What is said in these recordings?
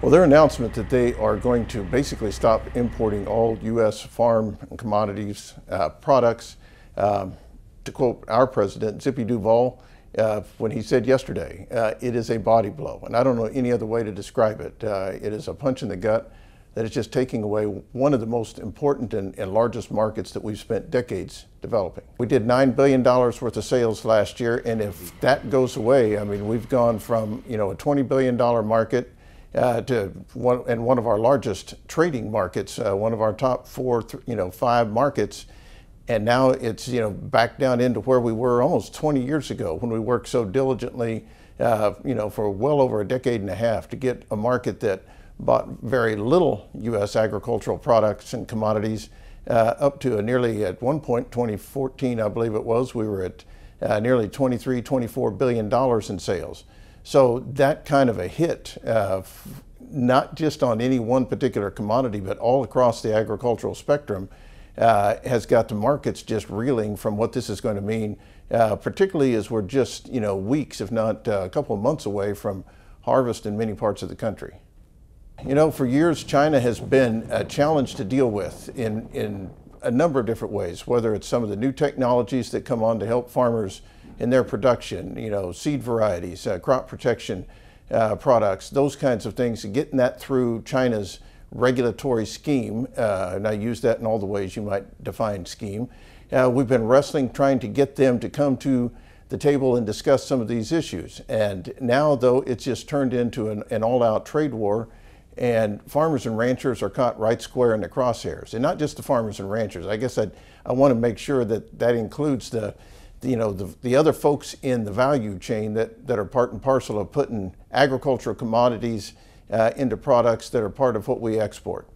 Well, their announcement that they are going to basically stop importing all U.S. farm and commodities uh, products, um, to quote our president, Zippy Duvall, uh, when he said yesterday, uh, it is a body blow. And I don't know any other way to describe it. Uh, it is a punch in the gut that is just taking away one of the most important and, and, largest markets that we've spent decades developing. We did $9 billion worth of sales last year, and if that goes away, I mean, we've gone from, you know, a $20 billion market uh, to one, and one of our largest trading markets, uh, one of our top four, you know, five markets. And now it's, you know, back down into where we were almost 20 years ago when we worked so diligently, uh, you know, for well over a decade and a half to get a market that bought very little U.S. agricultural products and commodities uh, up to a nearly, at one point, 2014, I believe it was, we were at uh, nearly 23, 24 billion dollars in sales. So that kind of a hit, uh, not just on any one particular commodity, but all across the agricultural spectrum, uh, has got the markets just reeling from what this is going to mean, uh, particularly as we're just, you know, weeks, if not uh, a couple of months away from harvest in many parts of the country. You know, for years, China has been a challenge to deal with in, in a number of different ways, whether it's some of the new technologies that come on to help farmers in their production, you know, seed varieties, uh, crop protection uh, products, those kinds of things, getting that through China's regulatory scheme, uh, and I use that in all the ways you might define scheme. Uh, we've been wrestling, trying to get them to come to the table and discuss some of these issues. And now, though, it's just turned into an, an all-out trade war, and farmers and ranchers are caught right square in the crosshairs. And not just the farmers and ranchers. I guess I'd, I want to make sure that that includes the you know, the, the other folks in the value chain that, that are part and parcel of putting agricultural commodities uh, into products that are part of what we export.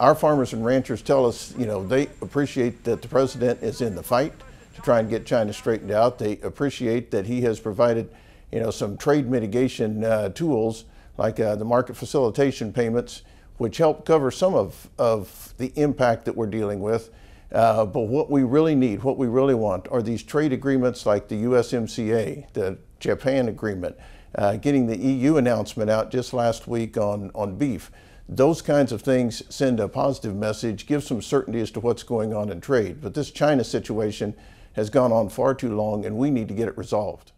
Our farmers and ranchers tell us, you know, they appreciate that the president is in the fight to try and get China straightened out. They appreciate that he has provided, you know, some trade mitigation uh, tools like uh, the market facilitation payments, which help cover some of, of the impact that we're dealing with. Uh, but what we really need, what we really want, are these trade agreements like the USMCA, the Japan agreement, uh, getting the EU announcement out just last week on, on beef. Those kinds of things send a positive message, give some certainty as to what's going on in trade. But this China situation has gone on far too long, and we need to get it resolved.